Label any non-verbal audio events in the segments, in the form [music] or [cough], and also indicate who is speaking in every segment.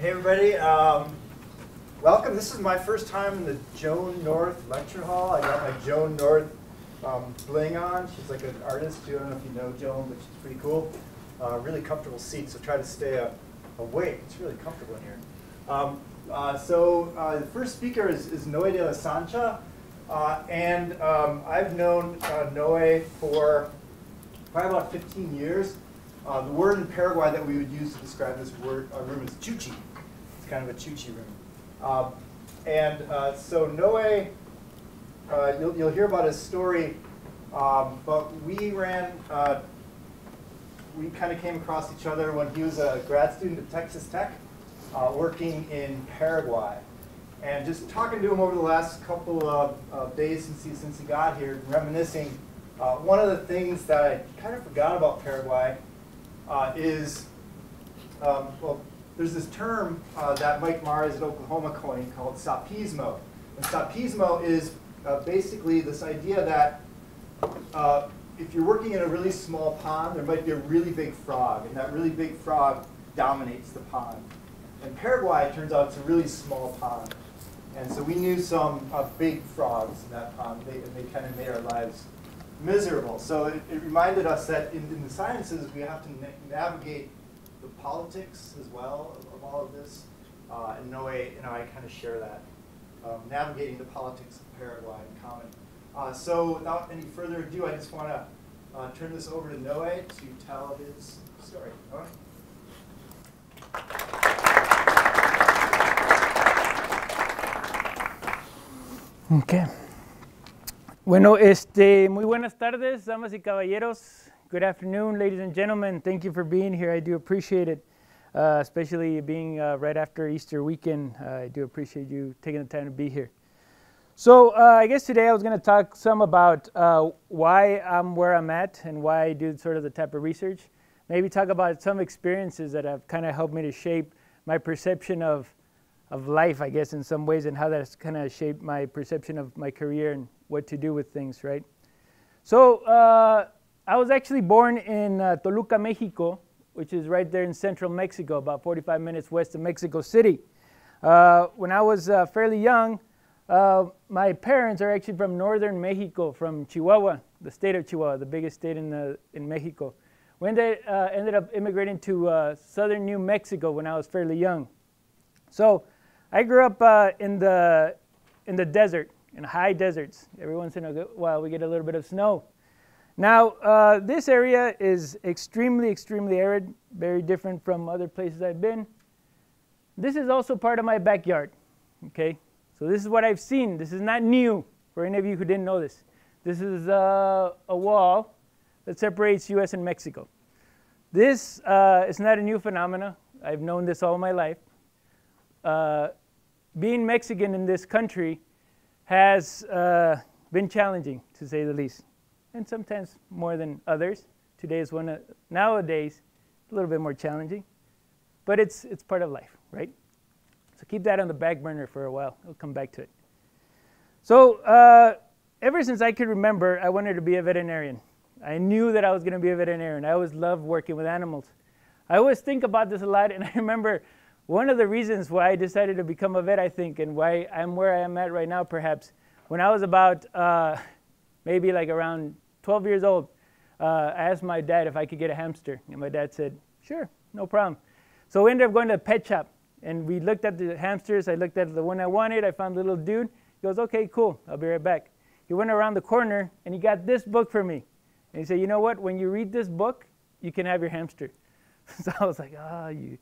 Speaker 1: Hey everybody, um, welcome. This is my first time in the Joan North Lecture Hall. I got my Joan North um, bling on. She's like an artist. I don't know if you know Joan, but she's pretty cool. Uh, really comfortable seat, so try to stay uh, awake. It's really comfortable in here. Um, uh, so uh, the first speaker is, is Noe de la Sancha. Uh, and um, I've known uh, Noe for probably about 15 years. Uh, the word in Paraguay that we would use to describe this word room is chuchi. Kind of a chuchi room. Um, and uh, so Noe, uh, you'll, you'll hear about his story, um, but we ran, uh, we kind of came across each other when he was a grad student at Texas Tech, uh, working in Paraguay. And just talking to him over the last couple of days since he, since he got here, reminiscing, one of the things that I kind of forgot about Paraguay uh, is, um, well, there's this term uh, that Mike Mares at Oklahoma coined called sapismo. And sapismo is uh, basically this idea that uh, if you're working in a really small pond, there might be a really big frog, and that really big frog dominates the pond. In Paraguay, it turns out it's a really small pond. And so we knew some uh, big frogs in that pond, they, and they kind of made our lives miserable. So it, it reminded us that in, in, the sciences, we have to na navigate politics as well of, of all of this. Uh, in no you know, I kind of share that. Um, navigating the politics of Paraguay in common. Uh, so without any further ado, I just want to uh, turn this over to Noe to tell his story. Noe?
Speaker 2: Okay. Bueno, este, muy buenas tardes, damas y caballeros. Good afternoon, ladies and gentlemen. Thank you for being here. I do appreciate it, uh, especially being uh, right after Easter weekend. Uh, I do appreciate you taking the time to be here. So, uh, I guess today I was going to talk some about uh, why I'm where I'm at and why I do sort of the type of research. Maybe talk about some experiences that have kind of helped me to shape my perception of of life, I guess, in some ways, and how that's kind of shaped my perception of my career and what to do with things, right? So uh, I was actually born in uh, Toluca, Mexico, which is right there in central Mexico, about 45 minutes west of Mexico City. Uh, when I was uh, fairly young, uh, my parents are actually from northern Mexico, from Chihuahua, the state of Chihuahua, the biggest state in, the, in Mexico. When they uh, ended up immigrating to southern New Mexico when I was fairly young. So I grew up in, the, in the desert, in high deserts. Every once in a while, we get a little bit of snow. Now, uh, this area is extremely, extremely arid, very different from other places I've been. This is also part of my backyard, okay? So this is what I've seen. This is not new for any of you who didn't know this. This is uh, a wall that separates U.S. and Mexico. This uh, is not a new phenomenon. I've known this all my life. Uh, being Mexican in this country has uh, been challenging, to say the least, and sometimes more than others. Today is one of, nowadays, a little bit more challenging, but it's, it's part of life, right? So keep that on the back burner for a while. We'll come back to it. So uh, ever since I could remember, I wanted to be a veterinarian. I knew that I was going to be a veterinarian. I always loved working with animals. I always think about this a lot, and [laughs] I remember one of the reasons why I decided to become a vet, I think, and why I'm where I am at right now, perhaps, when I was about uh, maybe like around 12 years old, uh, I asked my dad if I could get a hamster. And my dad said, sure, no problem. So we ended up going to a pet shop, and we looked at the hamsters. I looked at the one I wanted. I found the little dude. He goes, okay, cool, I'll be right back. He went around the corner, and he got this book for me. And he said, you know what, when you read this book, you can have your hamster. [laughs] so I was like, ah, oh, you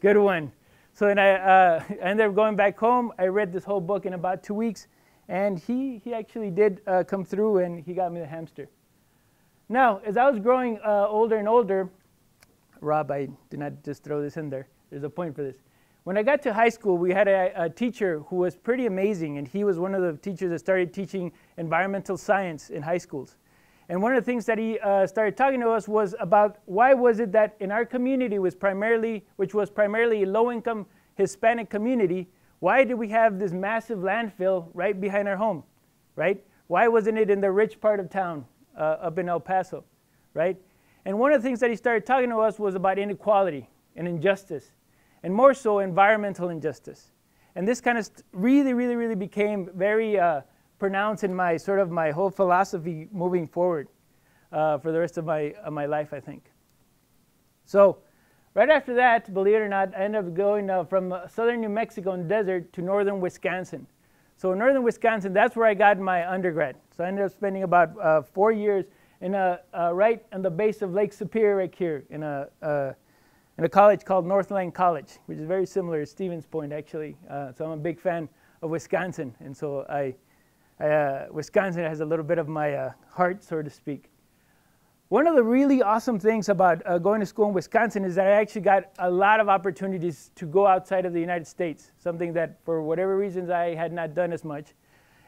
Speaker 2: Good one. So then I, uh, ended up going back home. I read this whole book in about two weeks, and he, he actually did uh, come through and he got me the hamster. Now, as I was growing uh, older and older, Rob, I did not just throw this in there. There's a point for this. When I got to high school, we had a, a teacher who was pretty amazing, and he was one of the teachers that started teaching environmental science in high schools. And one of the things that he uh, started talking to us was about why was it that in our community was primarily, which was primarily a low-income Hispanic community, why did we have this massive landfill right behind our home, right? Why wasn't it in the rich part of town uh, up in El Paso, right? And one of the things that he started talking to us was about inequality and injustice. and more so environmental injustice. And this kind of really, really, really became very uh, pronounced in my sort of my whole philosophy moving forward uh, for the rest of my, of my life, I think. So, right after that, believe it or not, I ended up going uh, from uh, southern New Mexico in the desert to northern Wisconsin. So, in northern Wisconsin, that's where I got my undergrad. So, I ended up spending about uh, four years in a, uh, right on the base of Lake Superior, right here, in a, uh, in a college called Northland College, which is very similar to Stevens Point, actually. Uh, so, I'm a big fan of Wisconsin. And so, I, I Wisconsin has a little bit of my heart, so to speak. One of the really awesome things about uh, going to school in Wisconsin is that I actually got a lot of opportunities to go outside of the United States, something that for whatever reasons I had not done as much.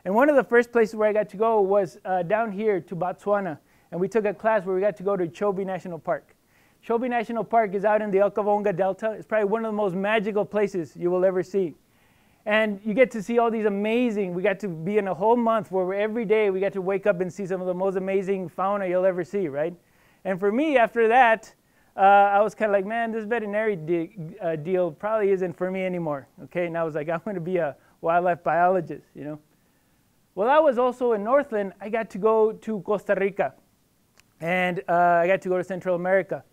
Speaker 2: And one of the first places where I got to go was uh, down here to Botswana. And we took a class where we got to go to Chobe National Park. Chobe National Park is out in the Okavango Delta. It's probably one of the most magical places you will ever see. And you get to see all these amazing, we got to be in a whole month where every day we got to wake up and see some of the most amazing fauna you'll ever see, right? And for me, after that, uh, I was kind of like, man, this veterinary de- uh, deal probably isn't for me anymore. Okay, and I was like, [laughs] I'm going to be a wildlife biologist, you know. Well, I was also in Northland. I got to go to Costa Rica, and uh, I got to go to Central America.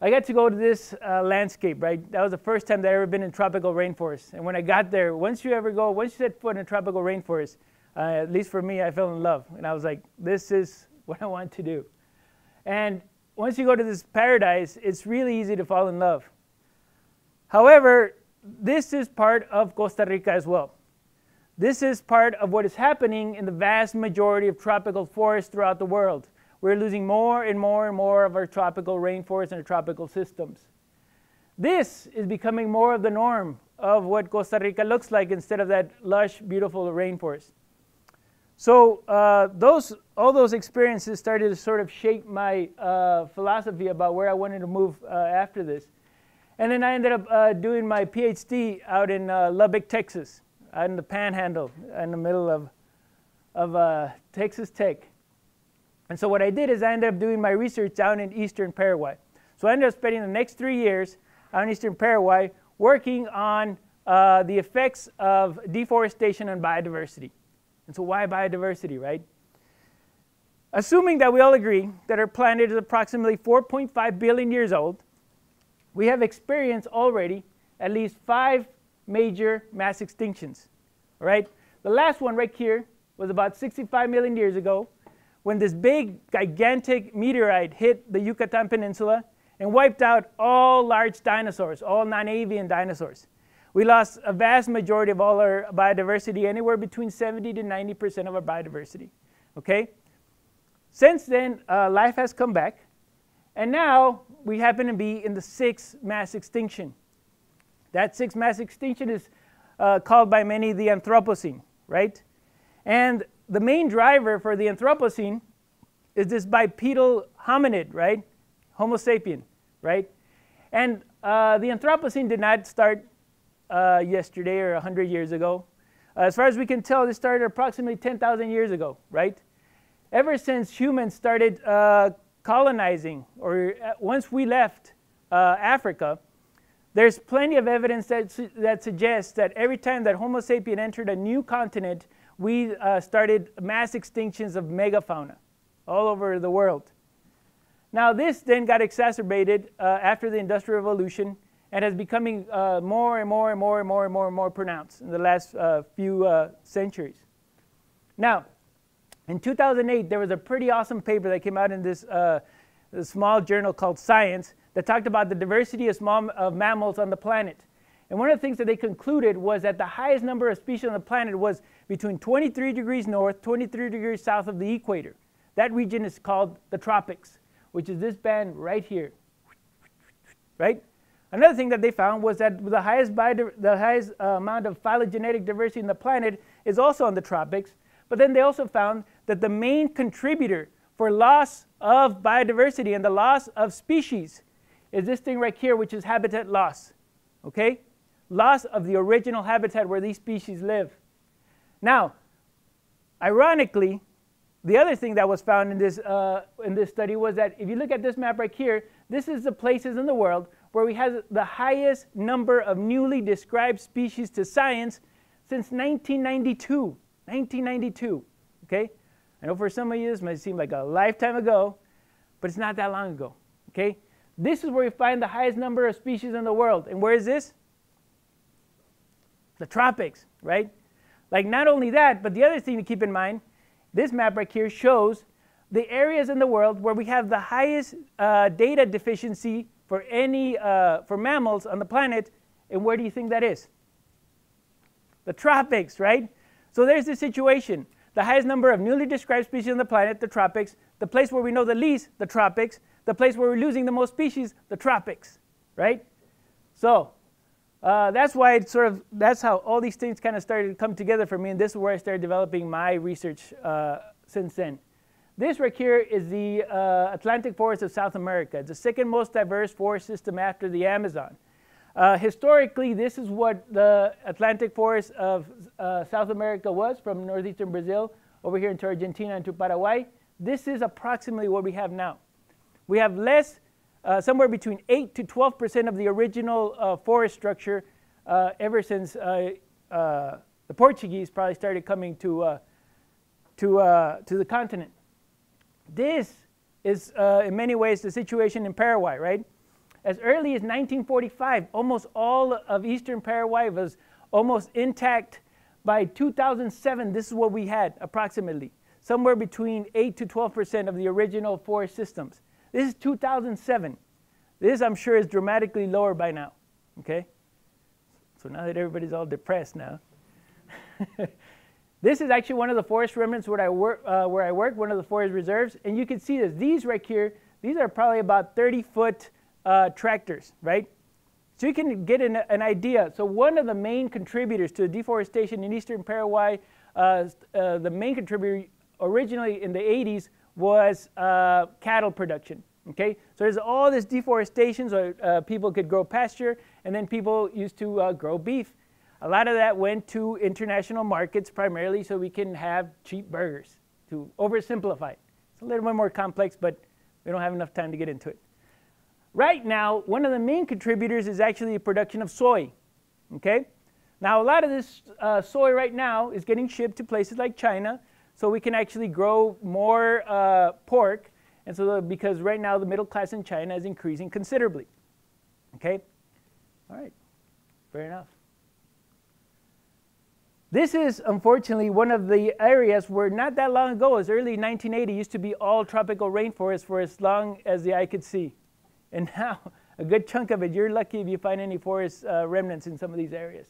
Speaker 2: I got to go to this uh, landscape, right? That was the first time that I ever been in tropical rainforest. And when I got there, once you ever go, once you set foot in a tropical rainforest, uh, at least for me, I fell in love. And I was like, this is [laughs] what I want to do. And once you go to this paradise, it's really easy to fall in love. However, this is part of Costa Rica as well. This is part of what is happening in the vast majority of tropical forests throughout the world we're losing more and more and more of our tropical rainforests and our tropical systems. This is becoming more of the norm of what Costa Rica looks like instead of that lush, beautiful rainforest. So uh, those, all those experiences started to sort of shape my uh, philosophy about where I wanted to move uh, after this. And then I ended up uh, doing my PhD out in uh, Lubbock, Texas, out in the Panhandle, in the middle of, of uh, Texas Tech. And so what I did is I ended up doing my research down in eastern Paraguay. So I ended up spending the next three years out in eastern Paraguay working on uh, the effects of deforestation on biodiversity. And so why biodiversity, right? Assuming that we all agree that our planet is approximately 4.5 billion years old, we have experienced already at least five major mass extinctions. All right? The last one right here was about 65 million years ago when this big, gigantic meteorite hit the Yucatan Peninsula and wiped out all large dinosaurs, all non-avian dinosaurs. We lost a vast majority of all our biodiversity, anywhere between 70 to 90% of our biodiversity. Okay? Since then, uh, life has come back, and now we happen to be in the sixth mass extinction. That sixth mass extinction is uh, called by many the Anthropocene, right? And the main driver for the Anthropocene is this bipedal hominid, right? Homo sapien, right? And uh, the Anthropocene did not start uh, yesterday or 100 years ago. As far as we can tell, this started approximately 10,000 years ago, right? Ever since humans started uh, colonizing, or uh, once we left uh, Africa, there's plenty of evidence that, su that suggests that every time that Homo sapien entered a new continent, we uh, started mass extinctions of megafauna all over the world. Now, this then got exacerbated uh, after the Industrial Revolution and has becoming uh, more and more and more and more and more and more pronounced in the last uh, few uh, centuries. Now, in 2008, there was a pretty awesome paper that came out in this uh, small journal called Science that talked about the diversity of small of mammals on the planet. And one of the things that they concluded was that the highest number of species on the planet was between 23 degrees north, 23 degrees south of the equator. That region is called the tropics, which is this band right here. Right? Another thing that they found was that the highest, the highest uh, amount of phylogenetic diversity in the planet is also in the tropics. But then they also found that the main contributor for loss of biodiversity and the loss of species is this thing right here, which is habitat loss. Okay? Loss of the original habitat where these species live. Now, ironically, the other thing that was found in this, uh, in this study was that if you look at this map right here, this is the places in the world where we have the highest number of newly described species to science since 1992. 1992, okay? I know for some of you this might seem like a lifetime ago, but it's not that long ago, okay? This is where we find the highest number of species in the world. And where is this? The tropics, right? Like not only that, but the other thing to keep in mind, this map right here shows the areas in the world where we have the highest uh, data deficiency for any uh, for mammals on the planet, and where do you think that is? The tropics, right? So there's the situation. The highest number of newly described species on the planet, the tropics. The place where we know the least, the tropics. The place where we're losing the most species, the tropics, right? So uh, that's why it's sort of that's how all these things kind of started to come together for me, and this is where I started developing my research uh, since then. This right here is the uh, Atlantic forest of South America. It's the second most diverse forest system after the Amazon. Uh, historically, this is what the Atlantic forest of uh, South America was from northeastern Brazil over here into Argentina and to Paraguay. This is approximately what we have now. We have less, uh, somewhere between 8 to 12 percent of the original uh, forest structure uh, ever since uh, the Portuguese probably started coming to, to, to the continent. This is, uh, in many ways, the situation in Paraguay, right? As early as 1945, almost all of eastern Paraguay was almost intact. By 2007, this is what we had approximately, somewhere between 8 to 12 percent of the original forest systems. This is 2007. This, I'm sure, is dramatically lower by now. Okay? So now that everybody's all depressed now. [laughs] This is actually one of the forest remnants where I, work, uh, where I work, one of the forest reserves. And you can see this. These right here, these are probably about 30 foot uh, tractors, right? So you can get an, an, idea. So one of the main contributors to deforestation in eastern Paraguay, uh, uh the main contributor originally in the 80s was uh, cattle production. Okay, so there's all this deforestation, so uh, people could grow pasture, and then people used to grow beef. A lot of that went to international markets primarily so we can have cheap burgers, to oversimplify it. It's a little bit more complex, but we don't have enough time to get into it. Right now, one of the main contributors is actually the production of soy. Okay? Now, a lot of this uh, soy right now is getting shipped to places like China, so we can actually grow more uh, pork. And so, the, because right now the middle class in China is increasing considerably. Okay? All right. Fair enough. This is unfortunately one of the areas where not that long ago, as early 1980, used to be all tropical rainforest for as long as the eye could see. And [laughs] now, a good chunk of it, you're lucky if you find any forest uh, remnants in some of these areas.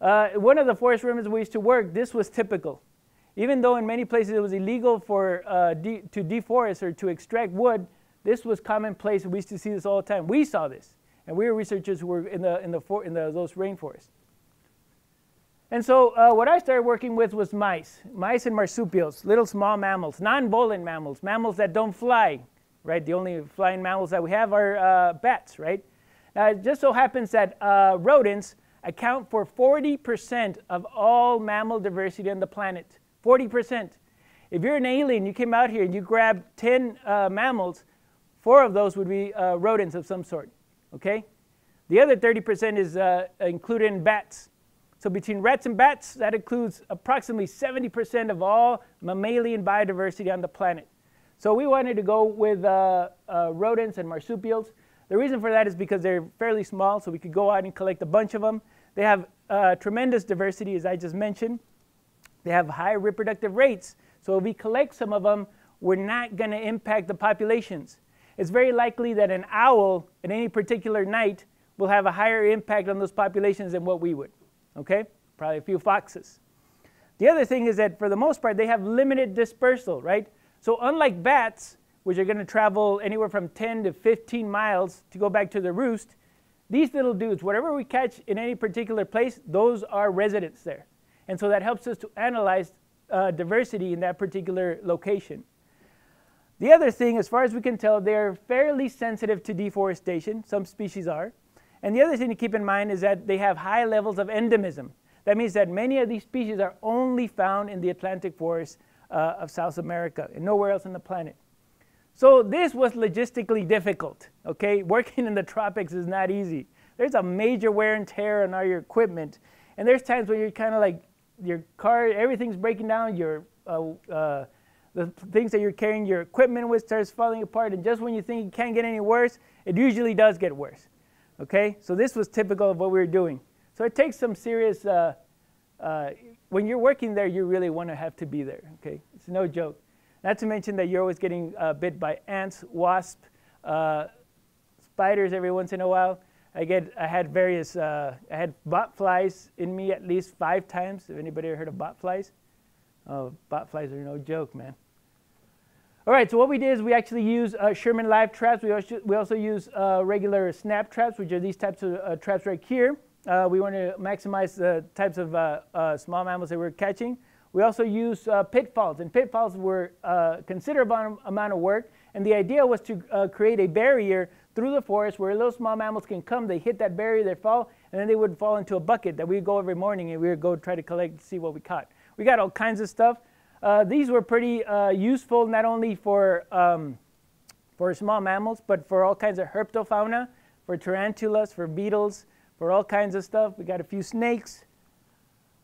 Speaker 2: Uh, one of the forest remnants we used to work, this was typical. Even though in many places it was illegal for, uh, de to deforest or to extract wood, this was commonplace. We used to see this all the time. We saw this. And we were researchers who were in, the, in, the for, in the, those rainforests. And so uh, what I started working with was mice, mice and marsupials, little small mammals, non-volant mammals, mammals that don't fly, right? The only flying mammals that we have are uh, bats, right? Now, it just so happens that uh, rodents account for 40% of all mammal diversity on the planet. 40%. If you're an alien, you came out here and you grabbed 10 uh, mammals, four of those would be uh, rodents of some sort, okay? The other 30% is uh, included in bats. So between rats and bats, that includes approximately 70% of all mammalian biodiversity on the planet. So we wanted to go with uh, uh, rodents and marsupials. The reason for that is because they're fairly small, so we could go out and collect a bunch of them. They have uh, tremendous diversity, as I just mentioned. They have high reproductive rates. So if we collect some of them, we're not going to impact the populations. It's very likely that an owl at any particular night will have a higher impact on those populations than what we would okay? Probably a few foxes. The other thing is that for the most part, they have limited dispersal, right? So unlike bats, which are going to travel anywhere from 10 to 15 miles to go back to the roost, these little dudes, whatever we catch in any particular place, those are residents there. And so that helps us to analyze uh, diversity in that particular location. The other thing, as far as we can tell, they're fairly sensitive to deforestation. Some species are. And the other thing to keep in mind is that they have high levels of endemism. That means that many of these species are only found in the Atlantic forest uh, of South America and nowhere else on the planet. So this was logistically difficult, okay? [laughs] Working in the tropics is not easy. There's a major wear and tear on all your equipment. And there's times where you're kind of like, your car, everything's breaking down, your, uh, uh, the things that you're carrying, your equipment with starts falling apart. And just when you think it can't get any worse, it usually does get worse, okay? So this was typical of what we were doing. So it takes some serious, uh, uh when you're working there, you really want to have to be there, okay? It's no joke. Not to mention that you're always getting uh, bit by ants, wasps, uh, spiders every once in a while. I get, I had various, uh, I had bot flies in me at least five times. Have anybody ever heard of bot flies? Oh, bot flies are no joke, man. All right, so what we did is we actually use uh, Sherman live traps. We also, we also use uh, regular snap traps, which are these types of uh, traps right here. we want to maximize the types of small mammals that we're catching. We also use uh, pitfalls, and pitfalls were a uh, considerable amount of work. And the idea was to uh, create a barrier through the forest where little small mammals can come, they hit that barrier, they fall, and then they would fall into a bucket that we'd go every morning and we would go try to collect, see what we caught. We got all kinds of stuff. Uh, these were pretty uh, useful not only for, um, for small mammals, but for all kinds of herpetofauna, for tarantulas, for beetles, for all kinds of stuff. We got a few snakes.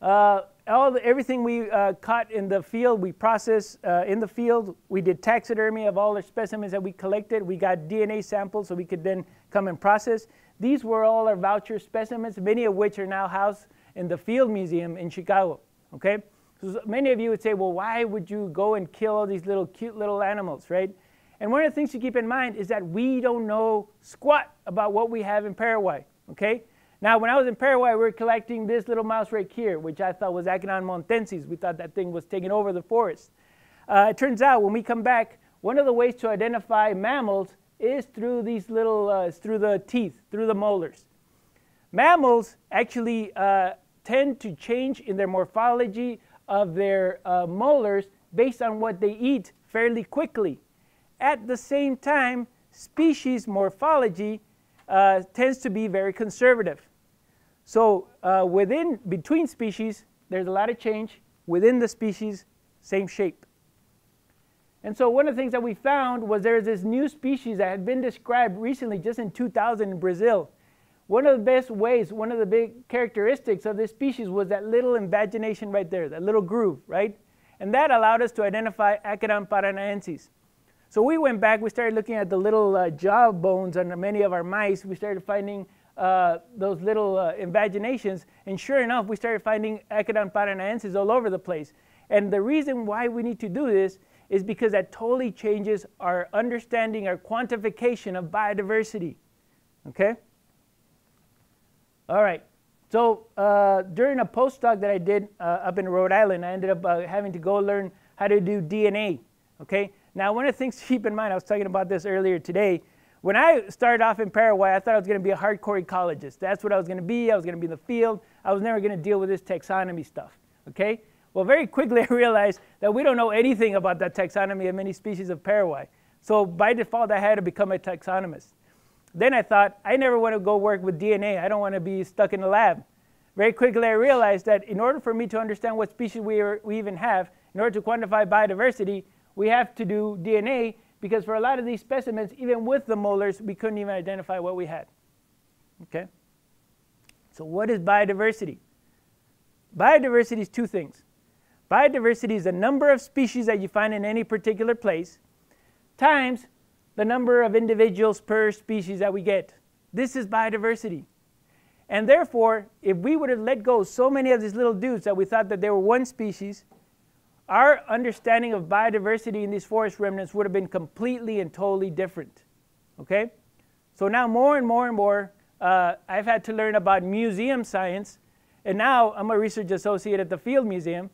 Speaker 2: Uh, all the, everything we uh, caught in the field, we processed uh, in the field. We did taxidermy of all the specimens that we collected. We got DNA samples so we could then come and process. These were all our voucher specimens, many of which are now housed in the Field Museum in Chicago. Okay, so many of you would say, well, why would you go and kill all these little cute little animals, right? And one of the things to keep in mind is that we don't know squat about what we have in Paraguay. Okay, now, when I was in Paraguay, we were collecting this little mouse right here, which I thought was Akodon montensis. We thought that thing was taking over the forest. Uh, it turns out when we come back, one of the ways to identify mammals is through these little, uh, through the teeth, through the molars. Mammals actually uh, tend to change in their morphology of their uh, molars based on what they eat fairly quickly. At the same time, species morphology uh, tends to be very conservative. So uh, within, between species, there's a lot of change. Within the species, same shape. And so one of the things that we found was there's this new species that had been described recently, just in 2000 in Brazil. One of the best ways, one of the big characteristics of this species was that little invagination right there, that little groove, right? And that allowed us to identify Akodon paranaensis. So we went back, we started looking at the little uh, jaw bones on many of our mice. We started finding uh, those little uh, invaginations. And sure enough, we started finding Akodon paranaensis all over the place. And the reason why we need to do this is because that totally changes our understanding, our quantification of biodiversity. Okay? All right. So uh, during a postdoc that I did uh, up in Rhode Island, I ended up uh, having to go learn how to do DNA. Okay? Now, one of the things to keep in mind, I was talking about this earlier today, when I started off in Paraguay, I thought I was going to be a hardcore ecologist. That's what I was going to be. I was going to be in the field. I was never going to deal with this taxonomy stuff. Okay? Well, very quickly [laughs] I realized that we don't know anything about that taxonomy of many species of Paraguay. So by default, I had to become a taxonomist. Then I thought, I never want to go work with DNA. I don't want to be stuck in the lab. Very quickly I realized that in order for me to understand what species we, are, we even have, in order to quantify biodiversity, we have to do DNA because for a lot of these specimens, even with the molars, we couldn't even identify what we had. Okay? So what is biodiversity? Biodiversity is two things. Biodiversity is the number of species that you find in any particular place times the number of individuals per species that we get. This is biodiversity. And therefore, if we would have let go so many of these little dudes that we thought that they were one species, our understanding of biodiversity in these forest remnants would have been completely and totally different. Okay? So now more and more and more, uh, I've had to learn about museum science, and now I'm a research associate at the Field Museum,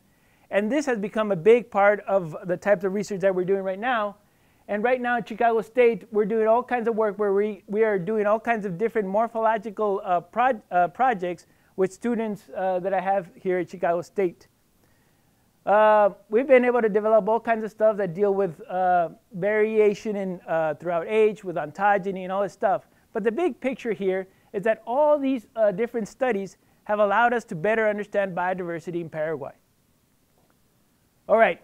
Speaker 2: and this has become a big part of the types of research that we're doing right now. And right now at Chicago State, we're doing all kinds of work where we, we are doing all kinds of different morphological uh, pro uh, projects with students uh, that I have here at Chicago State. Uh, we've been able to develop all kinds of stuff that deal with uh, variation in, uh, throughout age, with ontogeny and all this stuff. But the big picture here is that all these uh, different studies have allowed us to better understand biodiversity in Paraguay. All right,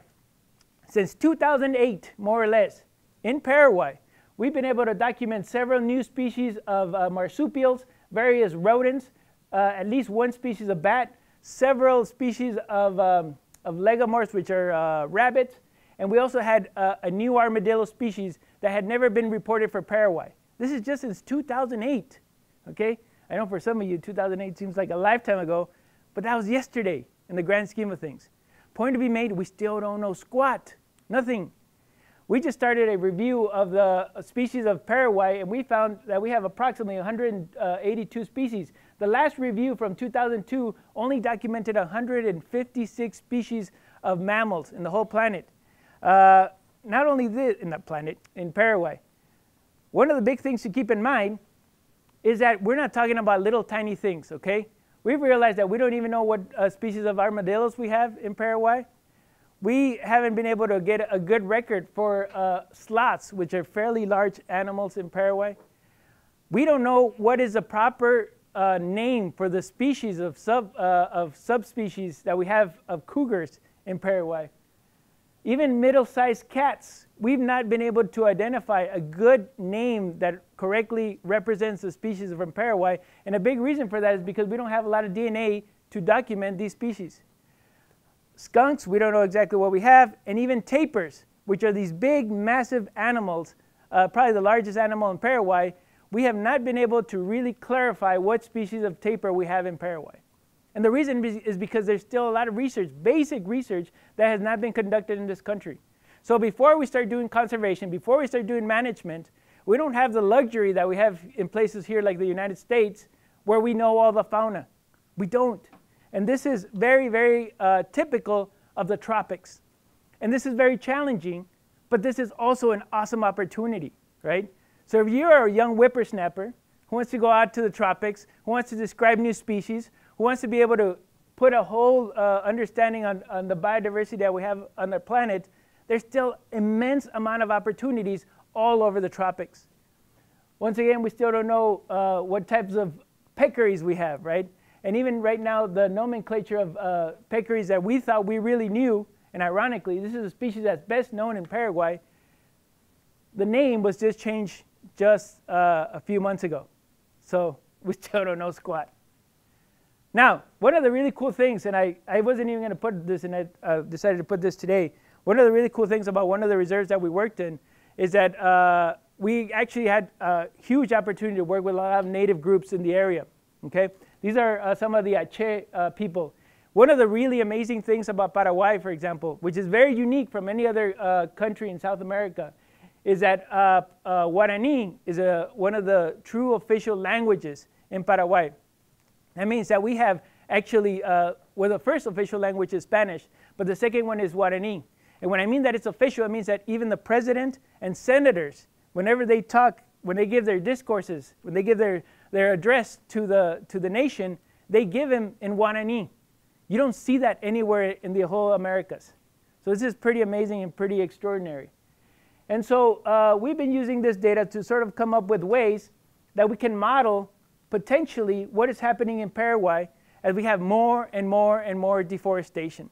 Speaker 2: since 2008, more or less, in Paraguay, we've been able to document several new species of uh, marsupials, various rodents, uh, at least one species of bat, several species of, um, of lagomorphs, which are uh, rabbits, and we also had uh, a new armadillo species that had never been reported for Paraguay. This is just since 2008, okay? I know for some of you, 2008 seems like a lifetime ago, but that was yesterday in the grand scheme of things. Point to be made, we still don't know squat, nothing. We just started a review of the species of Paraguay, and we found that we have approximately 182 species. The last review from 2002 only documented 156 species of mammals in the whole planet. Uh, not only this, in the planet, in Paraguay. One of the big things to keep in mind is that we're not talking about little tiny things, okay? We've realized that we don't even know what uh, species of armadillos we have in Paraguay. We haven't been able to get a good record for uh, sloths, which are fairly large animals in Paraguay. We don't know what is the proper uh, name for the species of, sub, uh, of subspecies that we have of cougars in Paraguay. Even middle-sized cats, we've not been able to identify a good name that correctly represents the species from Paraguay. And a big reason for that is because we don't have a lot of DNA to document these species. Skunks, we don't know exactly what we have. And even tapirs, which are these big, massive animals, uh, probably the largest animal in Paraguay, we have not been able to really clarify what species of tapir we have in Paraguay. And the reason is because there's still a lot of research, basic research, that has not been conducted in this country. So before we start doing conservation, before we start doing management, we don't have the luxury that we have in places here like the United States where we know all the fauna. We don't. And this is very, very uh, typical of the tropics. And this is very challenging, but this is also an awesome opportunity, right? So if you're a young whippersnapper who wants to go out to the tropics, who wants to describe new species, who wants to be able to put a whole uh, understanding on, on the biodiversity that we have on the planet, there's still immense amount of opportunities all over the tropics. Once again, we still don't know uh, what types of peccaries we have, right? And even right now, the nomenclature of uh, peccaries that we thought we really knew, and ironically, this is a species that's best known in Paraguay, the name was just changed just uh, a few months ago. So [laughs] we still don't know squat. Now, one of the really cool things, and I, I wasn't even going to put this in, I uh, decided to put this today. One of the really cool things about one of the reserves that we worked in is that uh, we actually had a huge opportunity to work with a lot of native groups in the area. Okay, These are uh, some of the Ache uh, people. One of the really amazing things about Paraguay, for example, which is very unique from any other uh, country in South America, is that uh, Guarani is a, one of the true official languages in Paraguay. That means that we have actually, uh, well, the first official language is Spanish, but the second one is Guarani. And when I mean that it's official, it means that even the president and senators, whenever they talk, when they give their discourses, when they give their, their address to the, to the nation, they give them in Guarani. You don't see that anywhere in the whole Americas. So this is pretty amazing and pretty extraordinary. And so uh, we've been using this data to sort of come up with ways that we can model potentially what is happening in Paraguay as we have more and more and more deforestation.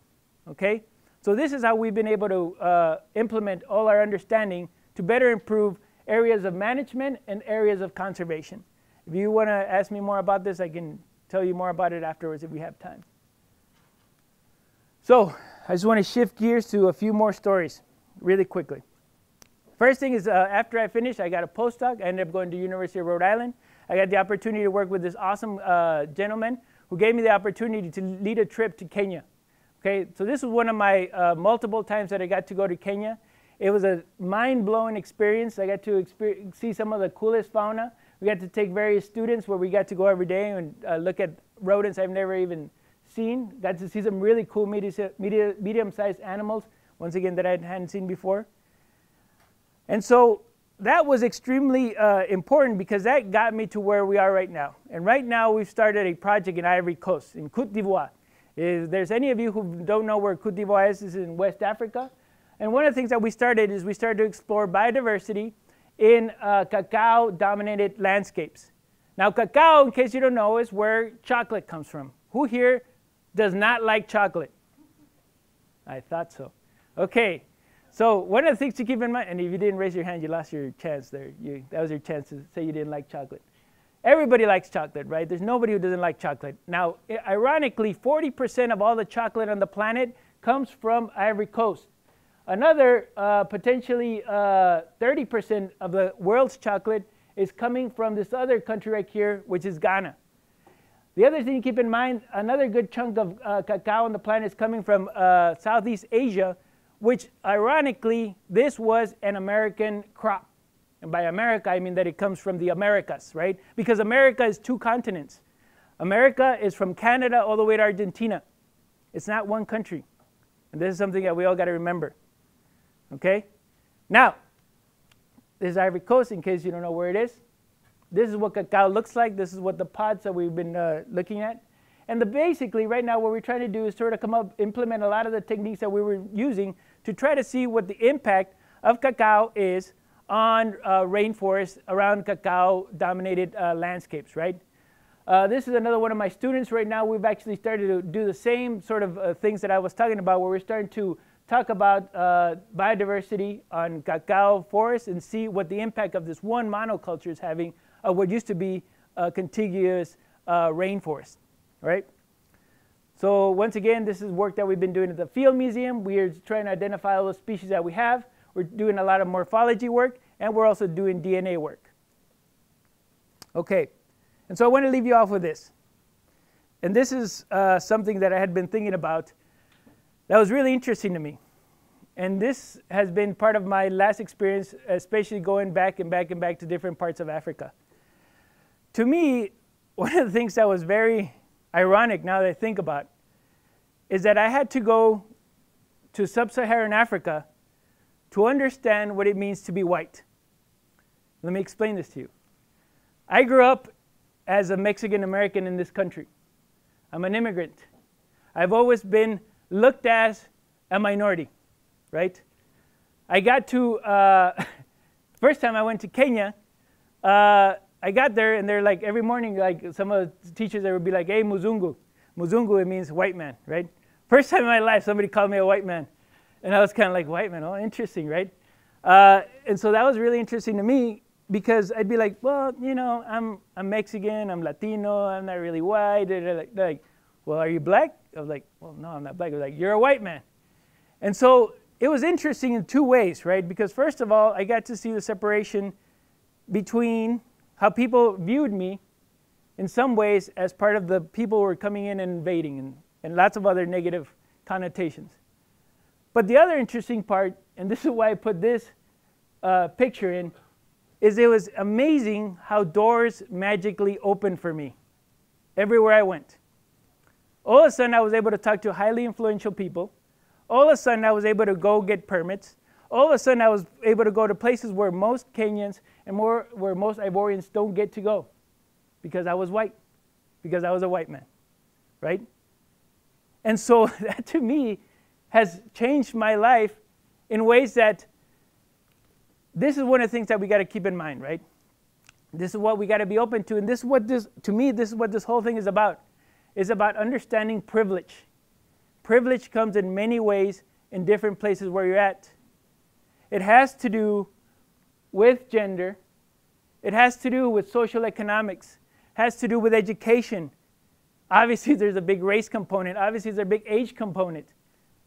Speaker 2: Okay? So this is how we've been able to uh, implement all our understanding to better improve areas of management and areas of conservation. If you want to ask me more about this, I can tell you more about it afterwards if we have time. So I just want to shift gears to a few more stories really quickly. First thing is uh, after I finished, I got a postdoc. I ended up going to University of Rhode Island. I got the opportunity to work with this awesome uh, gentleman who gave me the opportunity to lead a trip to Kenya. Okay, so this was one of my uh, multiple times that I got to go to Kenya. It was a mind-blowing experience. I got to see some of the coolest fauna. We got to take various students where we got to go every day and uh, look at rodents I've never even seen. Got to see some really cool medium-sized animals, once again, that I hadn't seen before. And so that was extremely uh, important because that got me to where we are right now. And right now we've started a project in Ivory Coast, in Cote d'Ivoire. If there's any of you who don't know where Cote d'Ivoire is, is in West Africa. And one of the things that we started is we started to explore biodiversity in uh, cacao-dominated landscapes. Now cacao, in case you don't know, is where chocolate comes from. Who here does not like chocolate? I thought so. Okay, So one of the things to keep in mind, and if you didn't raise your hand, you lost your chance there. You, that was your chance to say you didn't like chocolate. Everybody likes chocolate, right? There's nobody who doesn't like chocolate. Now, ironically, 40% of all the chocolate on the planet comes from Ivory Coast. Another uh, potentially 30% uh, of the world's chocolate is coming from this other country right here, which is Ghana. The other thing to keep in mind, another good chunk of uh, cacao on the planet is coming from uh, Southeast Asia, which ironically, this was an American crop. And by America, I mean that it comes from the Americas, right? Because America is two continents. America is from Canada all the way to Argentina. It's not one country. And this is something that we all got to remember. Okay? Now, this is Ivory Coast, in case you don't know where it is. This is what cacao looks like. This is what the pods that we've been uh, looking at. And the basically, right now, what we're trying to do is sort of come up, implement a lot of the techniques that we were using to try to see what the impact of cacao is on uh, rainforests around cacao dominated uh, landscapes, right? Uh, this is another one of my students right now. We've actually started to do the same sort of uh, things that I was talking about, where we're starting to talk about uh, biodiversity on cacao forests and see what the impact of this one monoculture is having of what used to be a contiguous uh, rainforest, right? So once again, this is work that we've been doing at the Field Museum. We are trying to identify all the species that we have. We're doing a lot of morphology work, and we're also doing DNA work. Okay, and so I want to leave you off with this. And this is uh, something that I had been thinking about that was really interesting to me. And this has been part of my last experience, especially going back and back and back to different parts of Africa. To me, [laughs] one of the things that was very ironic now that I think about is that I had to go to sub Saharan Africa to understand what it means to be white. Let me explain this to you. I grew up as a Mexican American in this country. I'm an immigrant. I've always been looked as a minority, right? I got to, uh, [laughs] first time I went to Kenya, uh, I got there and they're like, every morning, like some of the teachers, they would be like, hey, Muzungu. Muzungu, it means white man, right? First time in my life somebody called me a white man. And I was kind of like, white man, oh, interesting, right? Uh, and so that was really interesting to me because I'd be like, well, you know, I'm, I'm Mexican, I'm Latino, I'm not really white. They're like, they're like, well, are you black? I was like, well, no, I'm not black. I was like, you're a white man. And so it was interesting in two ways, right? Because first of all, I got to see the separation between how people viewed me in some ways as part of the people who were coming in and invading and, and lots of other negative connotations. But the other interesting part, and this is why I put this uh, picture in, is it was amazing how doors magically opened for me everywhere I went. All of a sudden, I was able to talk to highly influential people. All of a sudden, I was able to go get permits. All of a sudden, I was able to go to places where most Kenyans and more, where most Ivorians don't get to go because I was white, because I was a white man, right? And so [laughs] that to me has changed my life in ways that this is one of the things that we got to keep in mind, right? This is what we got to be open to. And this is what this, to me, this is what this whole thing is about. Is about understanding privilege. Privilege comes in many ways in different places where you're at. It has to do with gender. It has to do with social economics. Has to do with education. Obviously, [laughs] there's a big race component. Obviously, there's a big age component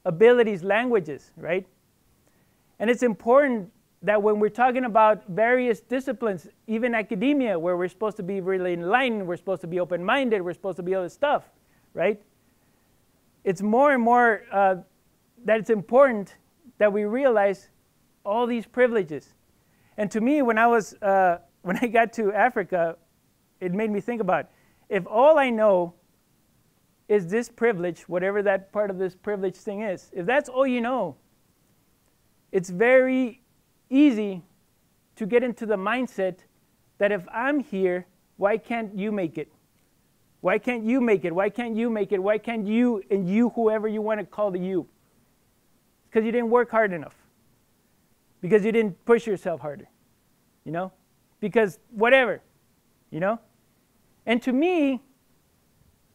Speaker 2: abilities, languages, right? And it's important that when we're talking about various disciplines, even academia, where we're supposed to be really enlightened, we're supposed to be open minded, we're supposed to be other stuff, right? It's more and more uh, that it's important that we realize all these privileges. And to me, when I was uh, [laughs] when I got to Africa, it made me think about if all I know is this privilege, whatever that part of this privilege thing is. If that's all you know, it's very easy to get into the mindset that if I'm here, why can't you make it? Why can't you make it? Why can't you make it? Why can't you and you, whoever you want to call the you? Because you didn't work hard enough. Because you didn't push yourself harder. You know? Because whatever. You know? And to me,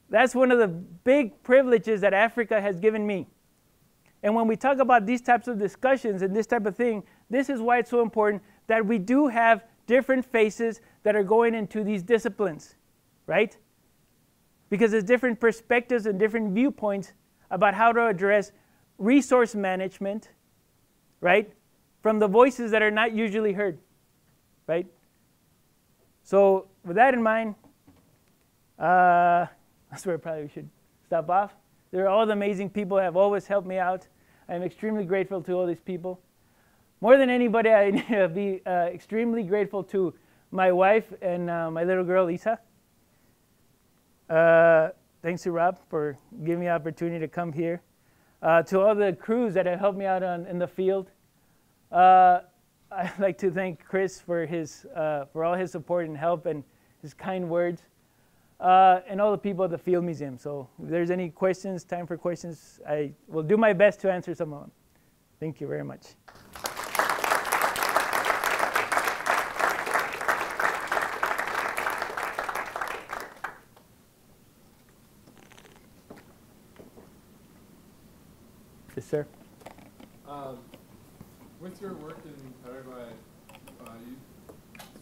Speaker 2: that's one of the big privileges that Africa has given me And when we talk about these types of discussions and this type of thing, this is why it's so important that we do have different faces that are going into these disciplines, right? Because there's different perspectives and different viewpoints about how to address resource management, right? From the voices that are not usually heard, right? So, with that in mind, uh, [laughs] that's where probably we should stop off. There are all the amazing people that have always helped me out. I'm extremely grateful to all these people. More than anybody, [laughs] I'd be uh, extremely grateful to my wife and uh, my little girl, Isa. Uh, thanks to Rob for giving me the opportunity to come here. Uh, to all the crews that have helped me out on, in the field. Uh, I'd like to thank Chris for, his, uh, for all his support and help and his kind words. and all the people at the Field Museum. So if there's any questions, time for questions, I will do my best to answer some of them. Thank you very much. Yes, sir.
Speaker 3: Um, with your work in Paraguay, uh, you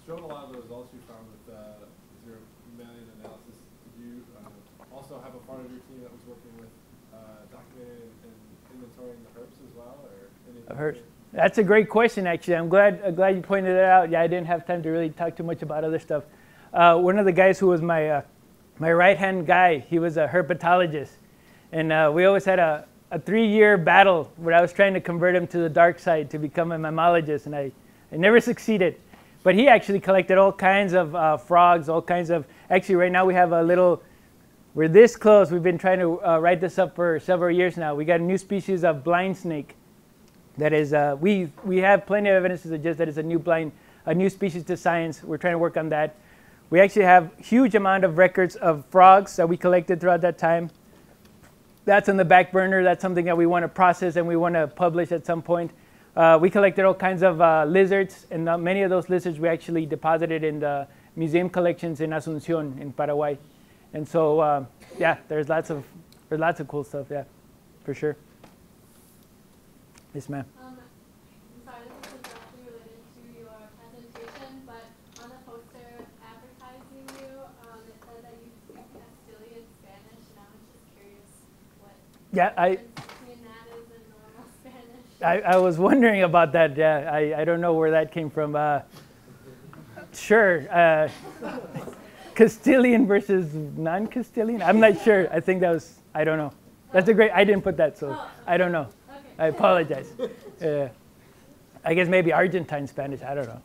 Speaker 3: showed a lot of the results you found with uh, zero mammalian analysis. Did you uh, also have a part of your team that was working with uh, documenting and inventorying the herps as well, or?
Speaker 2: Herps. That's a great question, actually. I'm glad, uh, glad you pointed it out. Yeah, I didn't have time to really talk too much about other stuff. Uh, one of the guys who was my, uh, my right hand guy, he was a herpetologist. And uh, we always had a, a three year battle where I was trying to convert him to the dark side to become a mammologist, and I, I never succeeded. But he actually collected all kinds of uh, frogs, all kinds of. Actually, right now we have a little. We're this close. We've been trying to uh, write this up for several years now. We got a new species of blind snake. That is, uh, we we have plenty of evidence to suggest that it's a new blind, a new species to science. We're trying to work on that. We actually have huge amount of records of frogs that we collected throughout that time. That's on the back burner. That's something that we want to process and we want to publish at some point. Uh, we collected all kinds of uh, lizards, and uh, many of those lizards we actually deposited in the museum collections in Asunción, in Paraguay. And so, uh, yeah, there's lots of there's lots of cool stuff. Yeah, for sure. Yes, ma'am.
Speaker 4: Um, I'm sorry, this is directly related to your presentation, but on the poster advertising you, um, it said that you speak Castilian Spanish, and I was just curious what
Speaker 2: Yeah, I.
Speaker 4: difference between that is and normal Spanish.
Speaker 2: I, I was wondering about that. Yeah, I, I don't know where that came from. Uh, sure. Uh, Castilian versus non Castilian? I'm not sure. I think that was, I don't know. That's a great, I didn't put that, so I don't know. I apologize. Uh, I guess maybe Argentine Spanish. I don't know.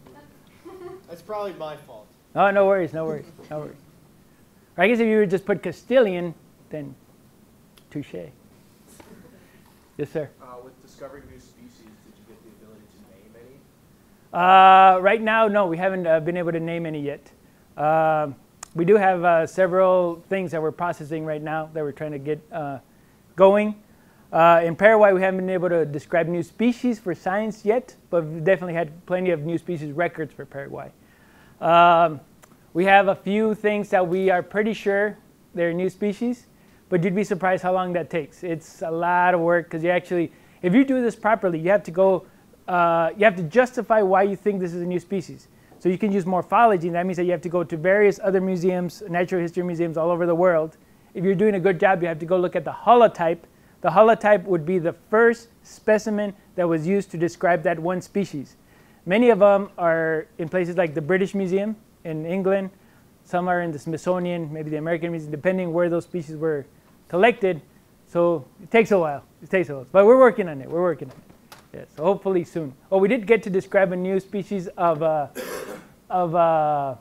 Speaker 5: That's probably my fault.
Speaker 2: Oh, no worries, no worries, no worries. Or I guess if you would just put Castilian, then touche. Yes, sir.
Speaker 6: Uh, with discovering new species, did you get the ability to name any?
Speaker 2: Uh, right now, no, we haven't uh, been able to name any yet. Uh, we do have uh, several things that we're processing right now that we're trying to get uh, going. Uh, in Paraguay, we haven't been able to describe new species for science yet, but we've definitely had plenty of new species records for Paraguay. Um, we have a few things that we are pretty sure they're new species, but you'd be surprised how long that takes. It's a lot of work because you actually, if you do this properly, you have to go, uh, you have to justify why you think this is a new species. So you can use morphology, and that means that you have to go to various other museums, natural history museums all over the world. If you're doing a good job, you have to go look at the holotype. The holotype would be the first specimen that was used to describe that one species. Many of them are in places like the British Museum in England. Some are in the Smithsonian, maybe the American Museum, depending where those species were collected. So it takes a while. It takes a while. But we're working on it. We're working on it. Yes, so hopefully soon. Oh, we did get to describe a new species of, uh, of, uh,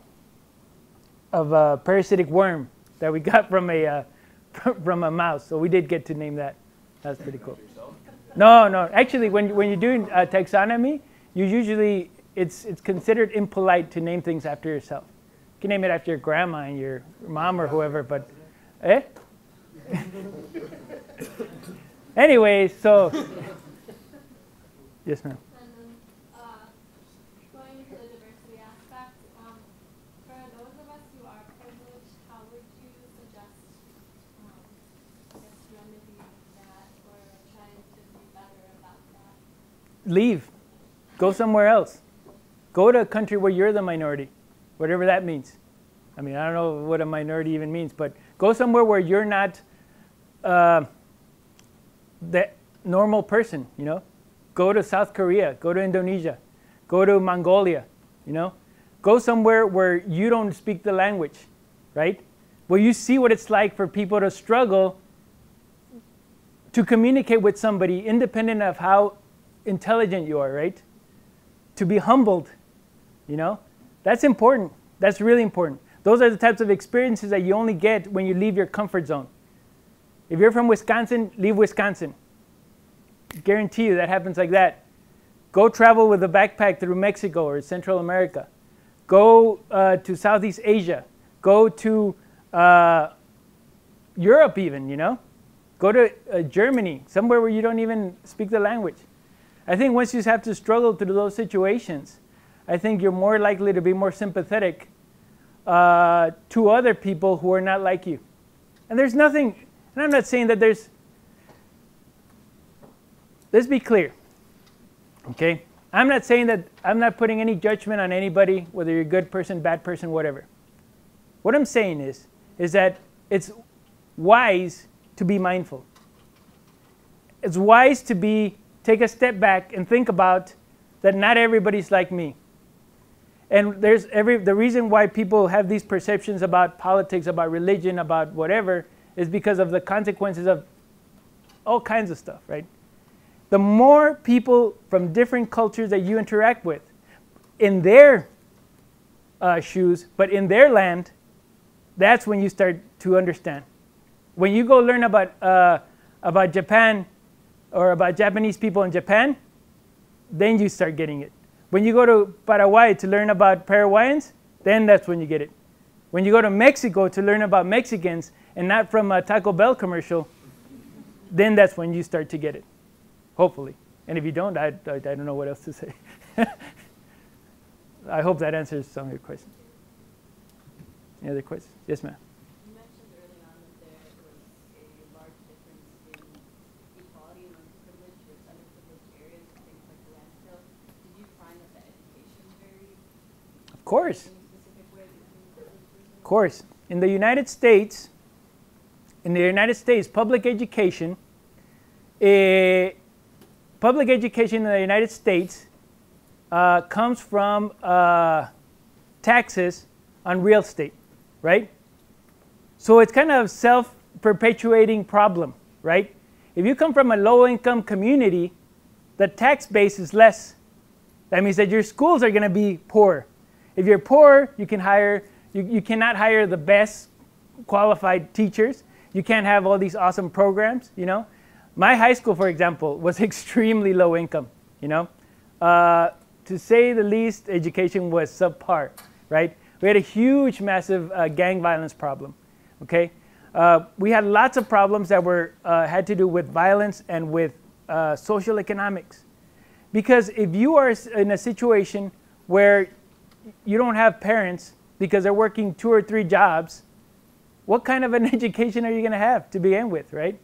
Speaker 2: of a parasitic worm that we got from a, uh, [laughs] from a mouse. So we did get to name that. That's pretty cool. No, no. Actually, when, when you're doing uh, taxonomy, you usually, it's, it's considered impolite to name things after yourself. You can name it after your grandma and your mom or whoever, but, eh? [laughs] anyway, so, yes, ma'am.
Speaker 4: And then, uh, going into the diversity aspect, um, for those of us who are privileged, how would you suggest, um, I guess remedy that or trying to be better
Speaker 2: leave. Go somewhere else. Go to a country where you're the minority, whatever that means. I mean, I don't know what a minority even means, but go somewhere where you're not uh, the normal person, you know? Go to South Korea, go to Indonesia, go to Mongolia, you know? Go somewhere where you don't speak the language, right? Where you see what it's like for people to struggle to communicate with somebody independent of how intelligent you are, right? To be humbled, you know? That's important. That's really important. Those are the types of experiences that you only get when you leave your comfort zone. If you're from Wisconsin, leave Wisconsin. Guarantee you that happens like that. Go travel with a backpack through Mexico or Central America. Go uh, to Southeast Asia. Go to uh, Europe, even, you know? Go to uh, Germany, somewhere where you don't even speak the language. I think once you have to struggle through those situations, I think you're more likely to be more sympathetic uh, to other people who are not like you. And there's nothing, and I'm not saying that there's, let's be clear, okay? I'm not saying that, I'm not putting any judgment on anybody, whether you're a good person, bad person, whatever. What I'm saying is, is that it's wise to be mindful. It's wise to be, take a step back and think about that not everybody's like me. And there's every, the reason why people have these perceptions about politics, about religion, about whatever, is because of the consequences of all kinds of stuff, right? The more people from different cultures that you interact with in their uh, shoes, but in their land, that's when you start to understand. When you go learn about, uh, about Japan or about Japanese people in Japan, then you start getting it. When you go to Paraguay to learn about Paraguayans, then that's when you get it. When you go to Mexico to learn about Mexicans and not from a Taco Bell commercial, then that's when you start to get it. Hopefully. And if you don't, I, I, I don't know what else to say. [laughs] I hope that answers some of your questions. Any other questions? Yes, ma'am.
Speaker 7: You mentioned early on that there was a large difference in equality among privileged versus underprivileged areas, things like the landfill. Did you find that the education varied
Speaker 2: Of course.
Speaker 7: in a specific way between privileged versus
Speaker 2: Of course. In the United States, in the United States, public education, eh, public education in the United States uh, comes from uh, taxes on real estate, right? So it's kind of self-perpetuating problem, right? If you come from a low-income community, the tax base is less. That means that your schools are going to be poor. If you're poor, you can hire you, you cannot hire the best qualified teachers. You can't have all these awesome programs, you know. My high school, for example, [laughs] was extremely low income, you know. Uh, to say the least, education was subpar, right? We had a huge, massive uh, gang violence problem, okay? Uh, we had lots of problems that were, uh, had to do with violence and with uh, social economics. Because if you are in a situation where you don't have parents because they're working two or three jobs, what kind of an [laughs] education are you going to have to begin with, right?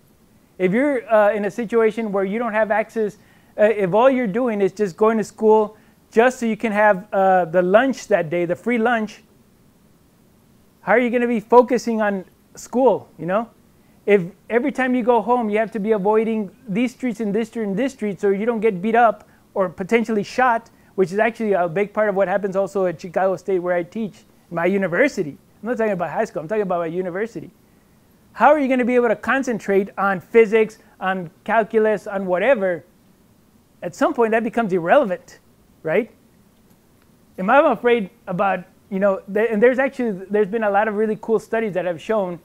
Speaker 2: If you're uh, in a situation where you don't have access, uh, if all you're doing is just going to school just so you can have uh, the lunch that day, the free lunch, how are you going to be focusing on school, you know? If every time you go home you have to be avoiding these streets and this street and this street so you don't get beat up or potentially shot, which is actually a big part of what happens also at Chicago State where I teach, my university. I'm not talking about high school, I'm talking about my university. How are you going to be able to concentrate on physics, on calculus, on whatever? At some point that becomes irrelevant, right? And I'm afraid about, you know, and there's actually, there's been a lot of really cool studies that have shown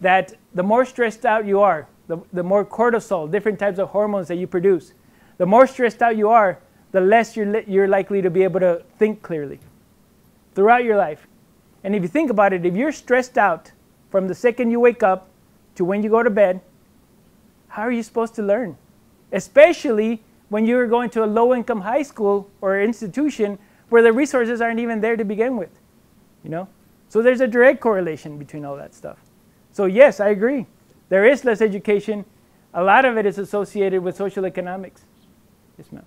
Speaker 2: that the more stressed out you are, the, the more cortisol, different types of hormones that you produce, the more stressed out you are, the less you're, you're likely to be able to think clearly throughout your life. And if you think about it, if you're stressed out from the second you wake up to when you go to bed, how are you supposed to learn? Especially when you're going to a low income high school or institution where the resources aren't even there to begin with. You know? So there's a direct correlation between all that stuff. So yes, I agree. There is less education. A lot of it is associated with social economics. Yes, ma'am.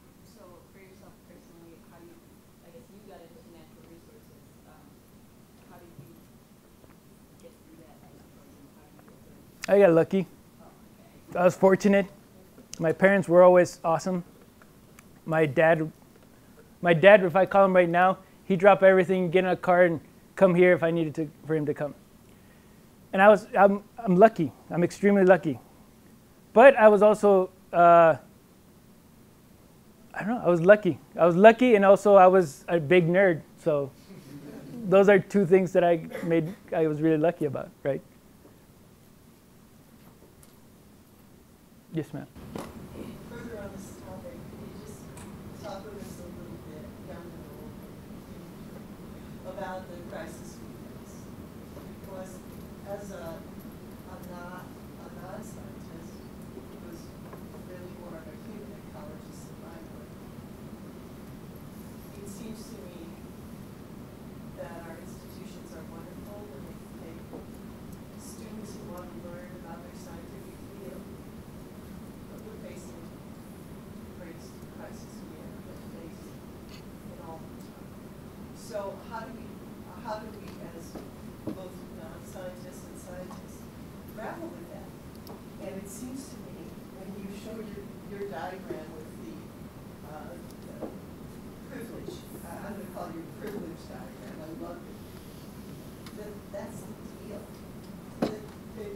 Speaker 2: I got lucky. I was fortunate. My parents were always awesome. My dad, my dad, if I call him right now, he'd drop everything, get in a car, and come here if I needed to for him to come. And I was, I'm, I'm lucky. I'm extremely lucky. But I was also, uh, I don't know, I was lucky. I was lucky, and also I was a big nerd. So those are two things that I made, I was really lucky about, right? Yes, ma'am.
Speaker 8: Further on this topic, just about the crisis? Because as a, a not, a non-scientist, who's really more of a human ecologist than I would, it seems to me that our institutions are wonderful when they take students who want to learn about their scientific field but we're facing the greatest crisis we ever have faced in all of time. So how do we, uh, how do we as both non-scientists and scientists grapple with that? And it seems to me, when you show your, your diagram with the, uh, the privilege, I- I'm gonna call it your privilege diagram, I love it. That, that's the deal. That, that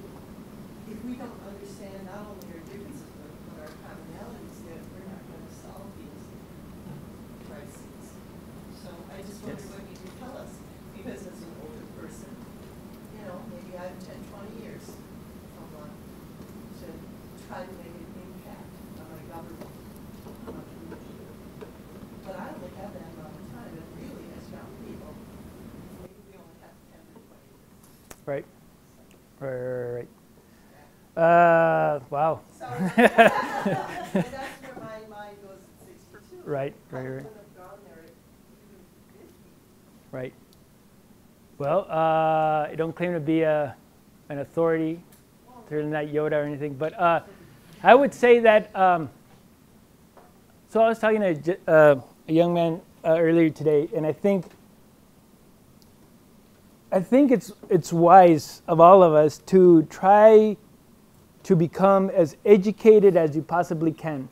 Speaker 8: if we don't understand not only our differences, but, but our commonalities, then we're not gonna solve these crises. So I just wonder
Speaker 2: Yes.
Speaker 8: what you can tell us, because as an older person, you know, maybe I have 10, 20 years from one to try to make an impact on my government, on my community. But I only have that amount of time, and really, as young people, maybe we only have 10 or 20 years.
Speaker 2: Right. Right, right, right. Uh, wow. [laughs] Right, right, right. Right. Well, uh, I don't claim to be a, an authority, certainly not Yoda or anything, but uh, I would say that. Um, so I was talking to a uh, a young man uh, earlier today, and I think I think it's it's wise of all of us to try to become as educated as you possibly can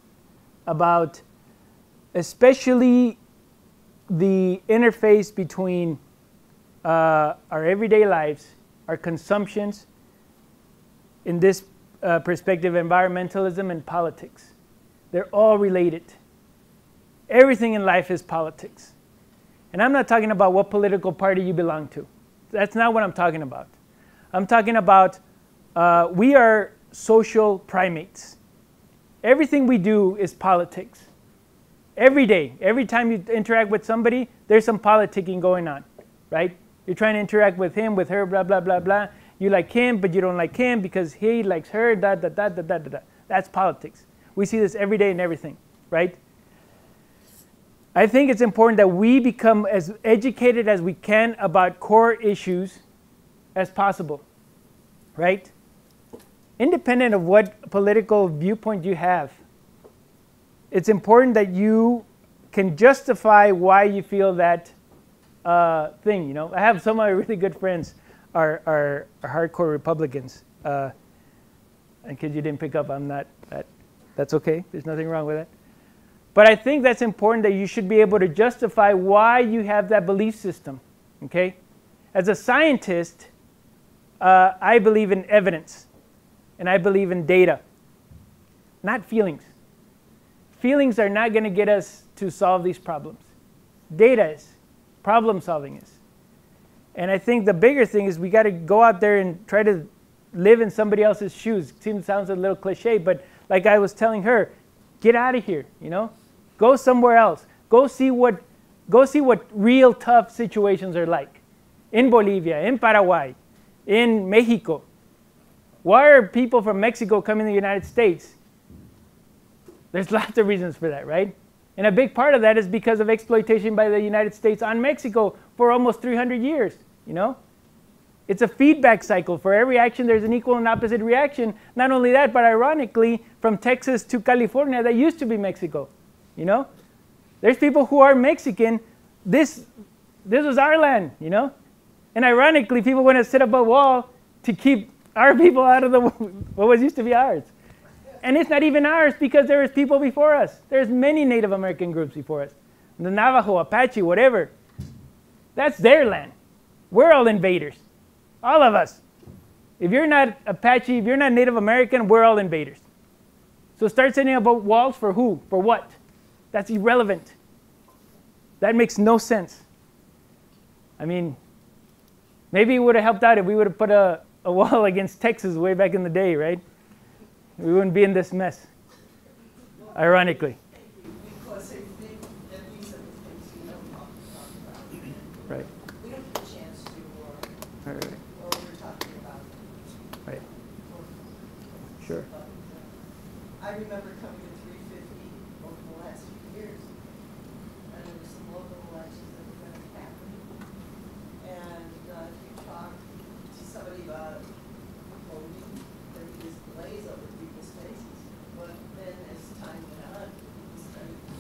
Speaker 2: about, especially the interface between uh, our everyday lives, our consumptions, in this uh, perspective, environmentalism and politics. They're all related. Everything in life is politics. And I'm not talking about what political party you belong to. That's not what I'm talking about. I'm talking about uh, we are social primates. Everything we do is politics. Every day, every time you interact with somebody, there's some politicking going on, right? You're trying to interact with him, with her, blah, blah, blah, blah. You like him, but you don't like him because he likes her, da, da, da, da, da, da, da. That's politics. We see this every day in everything, right? I think it's important that we become as educated as we can about core issues as possible, right? Independent of what political viewpoint you have, it's important that you can justify why you feel that uh, thing. You know, I have some of my [laughs] really good friends are are, are hardcore Republicans. Uh, in case you didn't pick up, I'm not. That that's okay. There's nothing wrong with that. But I think that's important that you should be able to justify why you have that belief system. Okay, as a scientist, uh, I believe in evidence, and I believe in data, not feelings. Feelings are not going to get us to solve these problems. Data is, problem solving is. And I think the bigger thing is we got to go out there and try to live in somebody else's shoes. It Seems sounds a little cliche, but like I was telling her, get out of here, you know? Go somewhere else. Go see what go see what real tough situations are like. In Bolivia, in Paraguay, in Mexico. Why are people from Mexico coming to the United States? There's [laughs] lots of reasons for that, right? And a big part of that is because of exploitation by the United States on Mexico for almost 300 years, you know? It's a feedback cycle. For every action, there's an equal and opposite reaction. Not only that, but ironically, from Texas to California, that used to be Mexico, you know? There's people who are Mexican. This, this was our land, you know? And ironically, people want to set up a wall to keep our people out of the what was used to be ours. And it's not even ours because there was people before us. There's many Native American groups before us. The Navajo, Apache, whatever. That's their land. We're all invaders. All of us. If you're not Apache, if you're not Native American, we're all invaders. So start setting up walls for who? For what? That's irrelevant. That makes no sense. I mean, maybe it would have helped out if we would have put a, a wall [laughs] against Texas way back in the day, right? We wouldn't be in this mess, ironically.
Speaker 8: Because I think that these are the things we don't talk, talk about.
Speaker 2: Right.
Speaker 8: We don't get a chance to, or,
Speaker 2: Right, right,
Speaker 8: or we're talking about.
Speaker 2: right.
Speaker 8: or-
Speaker 2: Sure.
Speaker 8: But, uh, I remember coming to three fifty over the last few years, and there were some local elections that were gonna happen. And, uh, if you talk to somebody about voting, there would be this glaze over people's faces. But then as time went on, people started to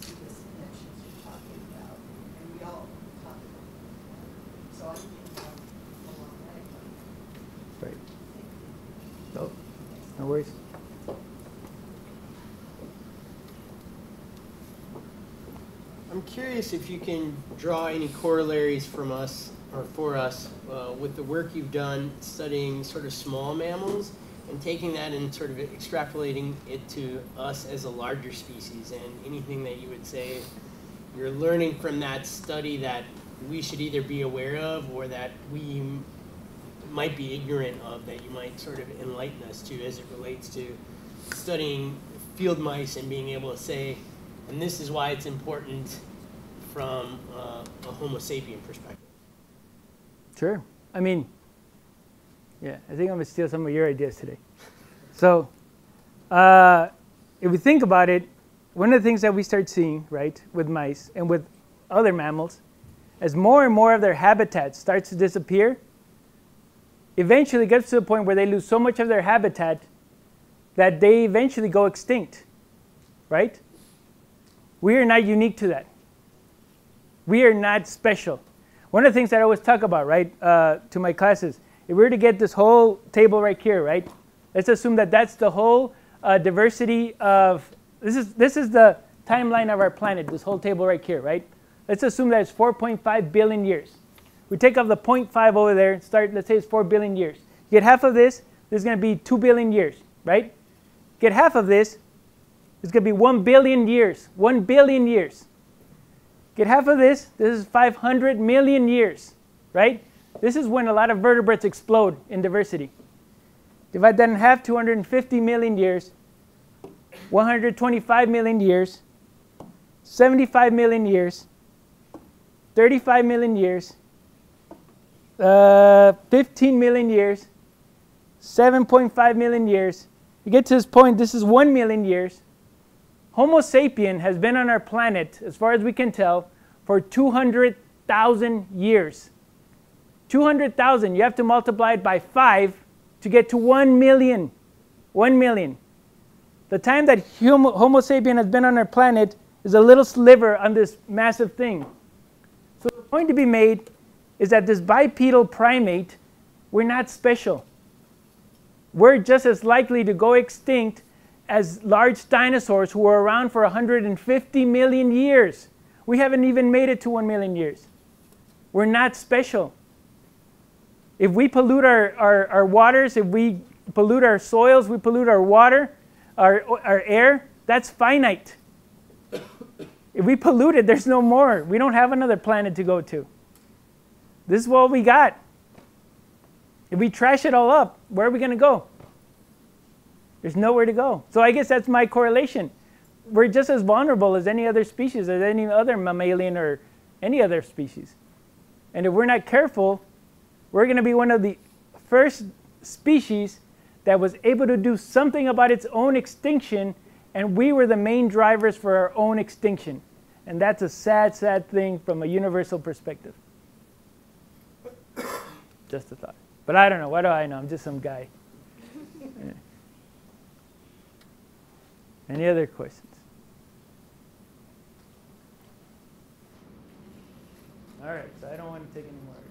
Speaker 8: see this connections you're talking about, and we all talk about it. So I think, um, a long way, but
Speaker 2: Right. No, no worries.
Speaker 5: I'm curious if you can draw any corollaries from us or for us uh, with the work you've done studying sort of small mammals and taking that and sort of extrapolating it to us as a larger species. And anything that you would say you're learning from that study that we should either be aware of or that we might be ignorant of that you might sort of enlighten us to as it relates to studying field mice and being able to say, and this is why it's important from uh, a Homo sapien perspective.
Speaker 2: Sure. I mean, yeah, I think I'm gonna steal some of your ideas today. So, uh, if we think about it, one of the things that we start seeing, right, with mice and with other mammals, as more and more of their habitat starts to disappear, eventually gets to the point where they lose so much of their habitat that they eventually go extinct, right? We are not unique to that. We are not special. One of the things that I always talk about, right, uh, to my classes, if we were to get this whole table right here, right, let's assume that that's the whole uh, diversity of, this is, this is the timeline of our planet, this whole table right here, right? Let's assume that it's 4.5 billion years. We take off the 0.5 over there, and start, let's say it's 4 billion years. Get half of this, this is going to be 2 billion years, right? Get half of this, it's going to be 1 billion years. 1 billion years. Get half of this, this is 500 million years, right? This is when a lot of vertebrates explode in diversity. Divide that in half, 250 million years, 125 million years, 75 million years, 35 million years, uh, 15 million years, 7.5 million years. You get to this point, this is 1 million years. Homo sapien has been on our planet, as far as we can tell, for 200,000 years. 200,000, you have to multiply it by 5 to get to 1 million. 1 million. The time that Homo, Homo sapien has been on our planet is a little sliver on this massive thing. So the point to be made is that this bipedal primate, we're not special. We're just as likely to go extinct as large dinosaurs who were around for 150 million years. We haven't even made it to 1 million years. We're not special. If we pollute our, our, our waters, if we pollute our soils, we pollute our water, our, our air, that's finite. If we pollute it, there's no more. We don't have another planet to go to. This is what we got. If we trash it all up, where are we going to go? There's nowhere to go. So I guess that's my correlation. We're just as vulnerable as any other species, as any other mammalian or any other species. And if we're not careful, we're going to be one of the first species that was able to do something about its own extinction, and we were the main drivers for our own extinction. And that's a sad, sad thing from a universal perspective. [coughs] just a thought. But I don't know. What do I know? I'm just some guy. Any other questions? All right, so I don't want to take any more.